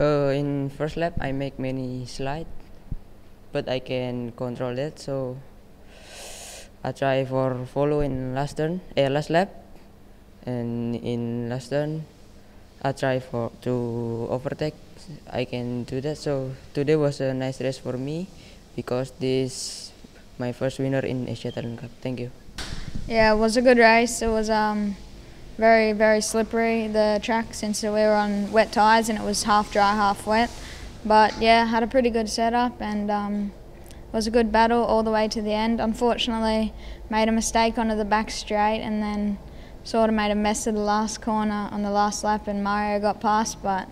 Uh, in first lap, I make many slide, but I can control that. So I try for follow in last turn, eh, last lap, and in last turn, I try for to overtake. I can do that. So today was a nice race for me because this my first winner in Asia Talent Cup. Thank you. Yeah, it was a good race. It was um, very, very slippery, the track, since we were on wet tyres and it was half dry, half wet. But yeah, had a pretty good setup and um, was a good battle all the way to the end. Unfortunately, made a mistake onto the back straight and then sort of made a mess of the last corner on the last lap and Mario got past. But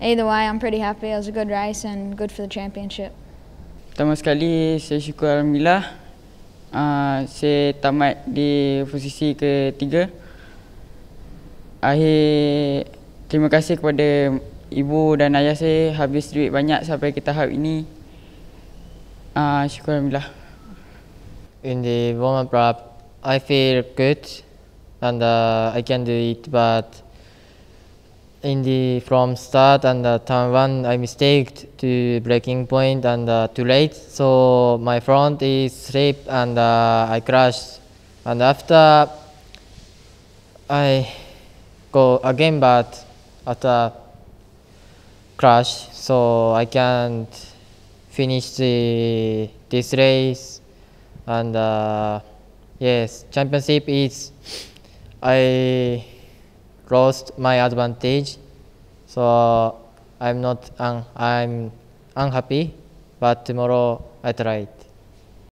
either way, I'm pretty happy. It was a good race and good for the championship. Pertama sekali saya syukur Alhamdulillah uh, saya tamat di posisi ketiga. Akhir terima kasih kepada ibu dan ayah saya habis duit banyak sampai ke tahap ini. Uh, syukur Alhamdulillah. In the warm-up lap, I feel good and uh, I can do it, but in the from start and uh, turn one I mistaked to braking point and uh, too late so my front is slipped and uh, I crashed and after I go again but after crash so I can't finish the this race and uh, yes championship is I lost my advantage. So I'm not un I'm unhappy, but tomorrow I tried.